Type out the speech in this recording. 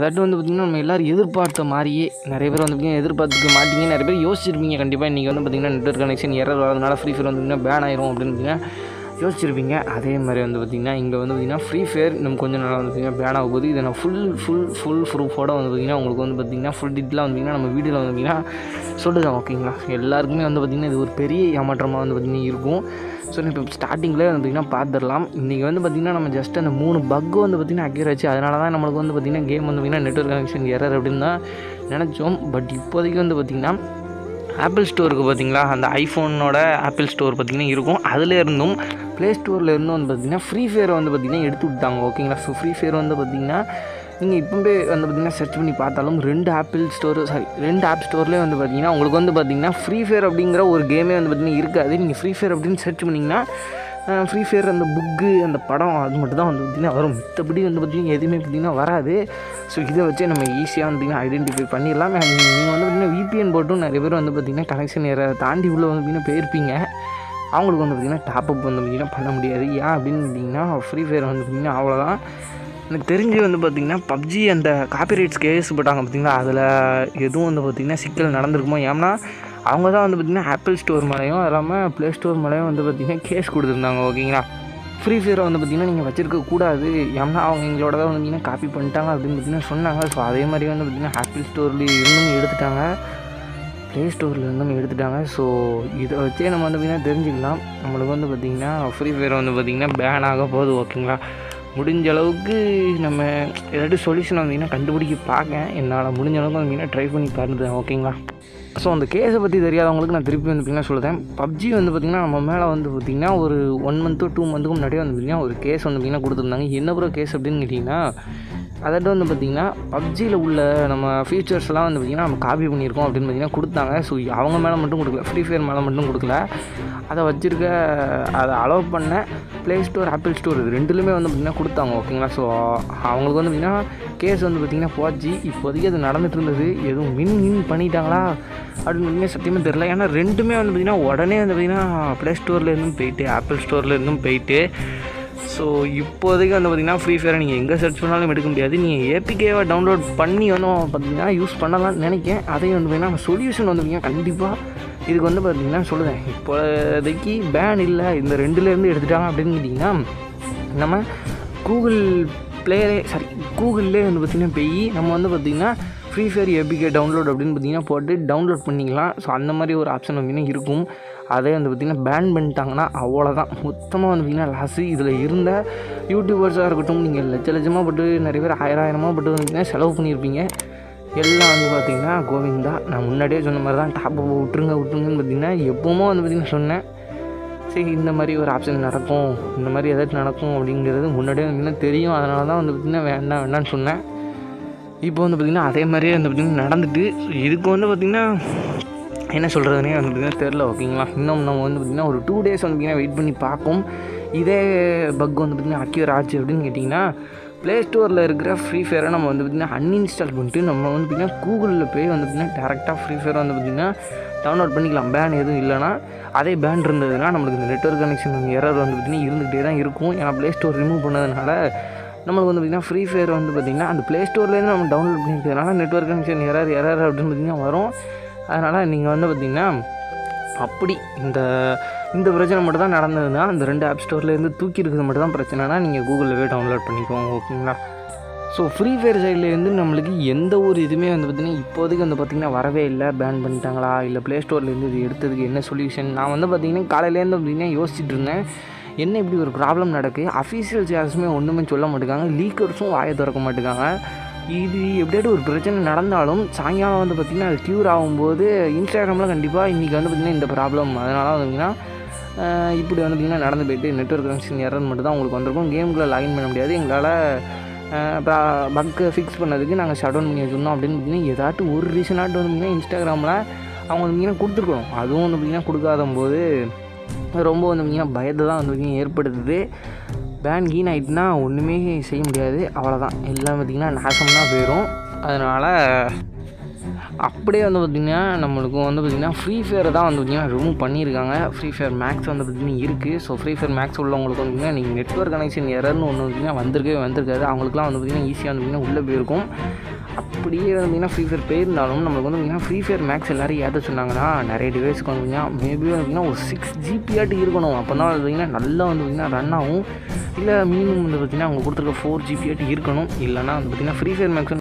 அதாட்டு வந்து பார்த்திங்கன்னா நம்ம எல்லோரும் எதிர்பார்த்த மாதிரியே நிறைய பேர் வந்து பார்த்திங்கன்னா எதிர்பார்த்துக்க மாட்டீங்க நிறைய பேர் யோசிச்சிருப்பீங்க கண்டிப்பாக இன்றைக்கி வந்து பார்த்திங்கன்னா நெட்ஒர்க் கனெக்ஷன் எரர் வரதுனால ஃப்ரீ ஃபயர் வந்து பார்த்திங்கன்னா பேன் ஆயிரும் அப்படின்னு பார்த்தீங்கன்னா யோசிச்சிருப்பீங்க அதே மாதிரி வந்து பார்த்திங்கன்னா இங்கே வந்து பார்த்திங்கன்னா ஃப்ரீ ஃபயர் நம்ம கொஞ்சம் நாளாக வந்து பார்த்திங்கன்னா பேன் ஆகும் போகுது இதை நான் ஃபுல் ஃபுல் ஃபுல் ப்ரூஃபோட வந்து பார்த்திங்கன்னா உங்களுக்கு வந்து பார்த்திங்கன்னா ஃபுல் டீட்டெயிலாக வந்து பார்த்திங்கன்னா நம்ம வீடியோவில் வந்து பார்த்திங்கன்னா சொல்லுதான் ஓகேங்களா எல்லாருக்குமே வந்து பார்த்திங்கன்னா இது ஒரு பெரிய ஏமாற்றமாக வந்து பார்த்திங்கன்னா இருக்கும் ஸோ இப்போ ஸ்டார்டிங்கில் வந்து பார்த்திங்கன்னா பார்த்துடலாம் இன்றைக்கி வந்து பார்த்திங்கன்னா நம்ம ஜஸ்ட் அந்த மூணு பக்கு வந்து பார்த்திங்கன்னா அக்யூர் ஆச்சு அதனால தான் நம்மளுக்கு வந்து பார்த்திங்கன்னா கேம் வந்து பார்த்திங்கன்னா நெட்ஒர்க் கனெக்ஷன் எரர் அப்படின்னு தான் நினச்சோம். பட் இப்போதைக்கு வந்து பார்த்திங்கன்னா ஆப்பிள் ஸ்டோருக்கு பார்த்தீங்களா அந்த ஐஃபோனோட ஆப்பிள் ஸ்டோர் பார்த்திங்கன்னா இருக்கும். அதில் இருந்தும் ப்ளே ஸ்டோரில் இருந்தும் வந்து பார்த்திங்கன்னா ஃப்ரீ ஃபயரை வந்து பார்த்திங்கன்னா எடுத்து விட்டாங்க. ஓகேங்களா ஸோ ஃப்ரீ ஃபயர் வந்து பார்த்திங்கன்னா நீங்கள் இப்போவே வந்து பார்த்திங்கன்னா சர்ச் பண்ணி பார்த்தாலும் ரெண்டு ஆப்பிள் ஸ்டோர் சாரி ரெண்டு ஆப் ஸ்டோர்லேயே வந்து பார்த்திங்கன்னா உங்களுக்கு வந்து பார்த்திங்கன்னா ஃப்ரீ ஃபயர் அப்படிங்கிற ஒரு கேமே வந்து பார்த்திங்கன்னா இருக்காது நீங்கள் ஃப்ரீ ஃபயர் அப்படின்னு சர்ச் பண்ணிங்கன்னா ஃப்ரீ ஃபயர் அந்த புக்கு அந்த படம் அது மட்டும் தான் வந்து பார்த்திங்கன்னா வரும் மற்றபடி வந்து பார்த்திங்கன்னா எதுவுமே பார்த்திங்கன்னா வராது ஸோ இதை வச்சு நம்ம ஈஸியாக வந்து ஐடென்டிஃபை பண்ணிடலாம் நீங்கள் வந்து பார்த்திங்கன்னா விபிஎன் போட்டும் நிறைய பேர் வந்து பார்த்திங்கன்னா கனெக்ஷன் ஏற தாண்டி உள்ளே வந்து பார்த்திங்கன்னா போயிருப்பீங்க அவங்களுக்கு வந்து பார்த்திங்கன்னா டாப்அப் வந்து பார்த்திங்கன்னா பண்ண முடியாது ஏன் அப்படின்னு பார்த்தீங்கன்னா ஃப்ரீ ஃபயர் வந்து பார்த்திங்கன்னா அவ்வளோதான் எனக்கு தெரிஞ்சு வந்து பார்த்திங்கன்னா பப்ஜி அந்த காப்பிரைட்ஸ் கேஸ் போட்டாங்க பார்த்திங்களா அதில் எதுவும் வந்து பார்த்திங்கன்னா சிக்கல் நடந்திருக்குமோ ஏன்னா அவங்க தான் வந்து பார்த்திங்கன்னா ஆப்பிள் ஸ்டோர் மேலேயும் இல்லாமல் ப்ளே ஸ்டோர் மேலேயும் வந்து பார்த்திங்கன்னா கேஸ் கொடுத்துருந்தாங்க ஓகேங்களா ஃப்ரீ ஃபயரை வந்து பார்த்திங்கன்னா நீங்கள் வச்சுருக்கக்கூடாது ஏன்னா அவங்க எங்களோட தான் வந்து பார்த்திங்கன்னா காப்பி பண்ணிட்டாங்க அப்படின்னு பார்த்திங்கன்னா சொன்னாங்க. ஸோ அதே மாதிரி வந்து பார்த்திங்கன்னா ஆப்பிள் ஸ்டோர்லேயும் இருந்தும் எடுத்துட்டாங்க. ப்ளே ஸ்டோரில் இருந்தும் எடுத்துட்டாங்க. ஸோ இதை வச்சே நம்ம வந்து பார்த்திங்கன்னா தெரிஞ்சுக்கலாம். நம்மளுக்கு வந்து பார்த்திங்கன்னா ஃப்ரீ ஃபயர் வந்து பார்த்திங்கன்னா பேன் ஆக போகுது ஓகேங்களா முடிஞ்ச அளவுக்கு நம்ம ஏதாட்டும் சொல்யூஷன் வந்தீங்கன்னா கண்டுபிடிக்க பார்க்கேன் என்னால் முடிஞ்ச அளவுக்கு வந்தீங்கன்னா ட்ரை பண்ணி பாருந்தேன் ஓகேங்களா ஸோ அந்த கேஸை பற்றி தெரியாதவங்களுக்கு நான் திருப்பி வந்து பார்த்திங்கன்னா சொல்லுறேன் பப்ஜி வந்து பார்த்திங்கன்னா நம்ம மேலே வந்து பார்த்திங்கன்னா ஒரு ஒன் மந்த்து டூ மந்த்துக்கு முன்னாடியே வந்து பார்த்திங்கன்னா ஒரு கேஸ் வந்து பார்த்திங்கன்னா கொடுத்துருந்தாங்க. என்ன ப்ரோ கேஸ் அப்படின்னு கேட்டிங்கன்னா அதாட்டு வந்து பார்த்திங்கன்னா பப்ஜியில் உள்ள நம்ம ஃபீச்சர்ஸ்லாம் வந்து பார்த்திங்கன்னா நம்ம காப்பி பண்ணியிருக்கோம் அப்படின்னு பார்த்திங்கன்னா கொடுத்தாங்க. ஸோ அவங்க மேலே மட்டும் கொடுக்கல. ஃப்ரீ ஃபயர் மேலே மட்டும் கொடுக்கல. அதை வச்சுருக்க அதை அலோவ் பண்ண ப்ளே ஸ்டோர் ஆப்பிள் ஸ்டோர் இது ரெண்டுலேயுமே வந்து பார்த்திங்கன்னா கொடுத்தாங்க. ஓகேங்களா ஸோ அவங்களுக்கு வந்து பார்த்திங்கன்னா கேஸ் வந்து பார்த்திங்கன்னா போச்சு. இப்போதைக்கு அது நடந்துட்டு இருந்தது. எதுவும் மின் மின் பண்ணிட்டாங்களா? அப்படின்னு சத்தியமாக தெரில ஏன்னா ரெண்டுமே வந்து பார்த்திங்கன்னா உடனே வந்து பார்த்திங்கன்னா ப்ளே ஸ்டோர்லேருந்தும் போயிட்டு ஆப்பிள் ஸ்டோர்லேருந்தும் போயிட்டு ஸோ இப்போதைக்கு வந்து பார்த்திங்கன்னா ஃப்ரீ ஃபயரை நீங்கள் எங்கே சர்ச் பண்ணாலும் எடுக்க முடியாது. நீங்கள் ஏபிகேவை டவுன்லோட் பண்ணி வந்து பார்த்தீங்கன்னா யூஸ் பண்ணலாம்னு நினைக்கேன் அதையும் வந்து பார்த்திங்கன்னா சொல்யூஷன் வந்து பார்த்திங்கன்னா கண்டிப்பாக இதுக்கு வந்து பார்த்திங்கன்னா சொல்லுவேன். இப்போதைக்கு பேன் இல்லை. இந்த ரெண்டுலேருந்து எடுத்துட்டாங்க அப்படின்னு கேட்டிங்கன்னா நம்ம கூகுள் ப்ளேலே சாரி கூகுள்லேயே வந்து பார்த்திங்கன்னா போய் நம்ம வந்து பார்த்திங்கன்னா ஃப்ரீ ஃபயர் எபிகே டவுன்லோட் அப்படின்னு பார்த்தீங்கன்னா போட்டு டவுன்லோட் பண்ணிக்கலாம். ஸோ அந்த மாதிரி ஒரு ஆப்ஷன் பார்த்திங்கன்னா இருக்கும். அதே வந்து பார்த்திங்கன்னா பேன் பண்ணிட்டாங்கன்னா அவ்வளோதான் மொத்தமாக வந்து பார்த்திங்கன்னா லாஸு இதில் இருந்த யூடியூபர்ஸாக இருக்கட்டும் நீங்கள் லட்ச லட்சமாக பட்டு நிறைய பேர் ஆயிரம் ஆயிரமாக போட்டு வந்து செலவு பண்ணியிருப்பீங்க. எல்லாம் வந்து பார்த்திங்கன்னா கோவிந்தா நான் முன்னாடியே சொன்ன மாதிரி தான் டாப் விட்டுருங்க விட்டுருங்கன்னு பார்த்தீங்கன்னா எப்போவுமோ வந்து பார்த்திங்கன்னா சொன்னேன். சரி இந்த மாதிரி ஒரு ஆப்ஷன் நடக்கும். இந்த மாதிரி ஏதாச்சும் நடக்கும் அப்படிங்கிறது முன்னாடியே வந்து தெரியும். அதனால தான் வந்து பார்த்திங்கன்னா வேண்டாம் வேண்டாம்னு சொன்னேன். இப்போ வந்து பார்த்திங்கன்னா அதே மாதிரியே வந்து பார்த்திங்கன்னா நடந்துட்டு இதுக்கு வந்து பார்த்திங்கன்னா என்ன சொல்கிறதுனே வந்து பார்த்திங்கன்னா தெரில ஓகேங்களா இன்னும் நம்ம வந்து பார்த்திங்கன்னா ஒரு டூ டேஸ் வந்து பார்த்திங்கன்னா வெயிட் பண்ணி பார்ப்போம் இதே பக் வந்து பார்த்திங்கன்னா அக்யூர் ஆச்சு அப்படின்னு கேட்டிங்கன்னா ப்ளே ஸ்டோரில் இருக்கிற ஃப்ரீ ஃபயரை நம்ம வந்து பார்த்திங்கன்னா அன்இன்ஸ்டால் பண்ணிட்டு நம்ம வந்து பார்த்திங்கன்னா கூகுளில் போய் வந்து பார்த்திங்கன்னா டேரெக்டாக ஃப்ரீ ஃபயர் வந்து பார்த்திங்கன்னா டவுன்லோட் பண்ணிக்கலாம் பேன் எதுவும் இல்லைனா அதே பேன் இருந்ததுன்னா நம்மளுக்கு இந்த நெட்ஒர்க் கனெக்ஷன் எரர் வந்து பார்த்திங்கன்னா இருந்துகிட்டே தான் இருக்கும் ஏன்னா ப்ளே ஸ்டோர் ரிமூவ் பண்ணதுனால நம்மளுக்கு வந்து பார்த்திங்கன்னா ஃப்ரீ ஃபயர் வந்து பார்த்திங்கன்னா அந்த ப்ளே ஸ்டோர்லேருந்து நம்ம டவுன்லோட் பண்ணிக்கிறதுனால நெட்ஒர்க் கனெக்ஷன் எரர் எரர் அப்படின்னு பார்த்திங்கன்னா வரும். அதனால் நீங்கள் வந்து பார்த்திங்கன்னா அப்படி இந்த இந்த பிரச்சனை மட்டும் தான் நடந்ததுன்னா அந்த ரெண்டு ஆப் ஸ்டோர்லேருந்து தூக்கி இருக்கிறது மட்டும் தான் பிரச்சனைனா நீங்கள் கூகுளில் போய் டவுன்லோட் பண்ணிக்கோங்க ஓகேங்களா? ஸோ ஃப்ரீ ஃபயர் சைட்லேருந்து நம்மளுக்கு எந்த ஒரு இதுவுமே வந்து பார்த்திங்கன்னா இப்போதைக்கு வந்து பார்த்திங்கன்னா வரவே இல்லை. பேன் பண்ணிட்டாங்களா? இல்லை ப்ளே ஸ்டோர்லேருந்து இது எடுத்ததுக்கு என்ன சொல்யூஷன் நான் வந்து பார்த்திங்கன்னா காலையிலேருந்து பார்த்திங்கன்னா யோசிச்சுட்டு இருந்தேன். என்ன இப்படி ஒரு ப்ராப்ளம் நடக்கு? அஃபீஷியல்ஸ் யாருமே ஒன்றுமே சொல்ல மாட்டேங்காங்க லீக்கர்ஸும் வாயை திறக்க மாட்டேங்காங்க இது எப்படியாட்டு ஒரு பிரச்சனை நடந்தாலும் சாயங்காலம் வந்து பார்த்திங்கன்னா அது க்யூர் ஆகும்போது இன்ஸ்டாகிராமில் கண்டிப்பாக இன்றைக்கி வந்து பார்த்திங்கன்னா இந்த ப்ராப்ளம் அதனால வந்து பார்த்திங்கன்னா இப்படி வந்து பார்த்திங்கன்னா நடந்து போயிட்டு நெட்ஒர்க் கனெக்ஷன் எரர் மட்டும் தான் உங்களுக்கு வந்திருக்கும். கேமுக்குள்ளே லாகின் பண்ண முடியாது. எங்களால் பக்கை ஃபிக்ஸ் பண்ணதுக்கு நாங்கள் ஷட் டவுன் பண்ணி வச்சுருந்தோம் அப்படின்னு பார்த்தீங்கன்னா ஏதாட்டும் ஒரு ரீசனாட்டு வந்து பார்த்திங்கன்னா இன்ஸ்டாகிராமில் அவங்க வந்து பார்த்திங்கன்னா கொடுத்துருக்கணும். அதுவும் வந்து பார்த்திங்கன்னா கொடுக்காத போது ரொம்ப வந்து பார்த்திங்கன்னா பயத்தை தான் வந்து பார்த்திங்கன்னா ஏற்படுத்துது. பேன் கீன் ஆகிட்டுனா ஒன்றுமே செய்ய முடியாது அவ்வளோதான் எல்லாம் பார்த்திங்கன்னா நாசம்னா போயிடும் அதனால் அப்படியே வந்து பார்த்திங்கன்னா நம்மளுக்கு வந்து பார்த்திங்கன்னா ஃப்ரீ ஃபயர் தான் வந்து பார்த்திங்கன்னா ரிமூவ் பண்ணியிருக்காங்க. ஃப்ரீ ஃபயர் மேக்ஸ் வந்து பார்த்திங்கன்னா இருக்குது ஸோ ஃப்ரீ ஃபயர் மேக்ஸ் உள்ளவங்களுக்கு வந்து பார்த்திங்கன்னா நீங்கள் நெட்ஒர்க் கனெக்ஷன் எரர்னு ஒன்று பார்த்திங்கன்னா வந்திருக்கவே வந்திருக்காது. அவங்களுக்குலாம் வந்து பார்த்திங்கன்னா ஈஸியாக வந்து பார்த்திங்கன்னா உள்ளே போயிருக்கும். அப்படியே வந்து ஃப்ரீ ஃபயர் போயிருந்தாலும் நம்மளுக்கு வந்து பார்த்திங்கன்னா ஃப்ரீ ஃபயர் மேக்ஸ் எல்லாரும் ஏற்ற சொன்னாங்கன்னா நிறைய டிவைஸ்க்கு வந்து மேபி வந்து பார்த்திங்கன்னா ஒரு சிக்ஸ் ஜிபியாட்டு இருக்கணும். அப்போ தான் பார்த்திங்கன்னா நல்லா வந்து பார்த்திங்கன்னா ரன் ஆகும். இல்லை மினிமம் வந்து பார்த்திங்கன்னா அவங்க கொடுத்துருக்க ஃபோர் ஜிபியாட்டு இருக்கணும். இல்லைனா வந்து பார்த்திங்கன்னா ஃப்ரீ ஃபயர் மேக்ஸ்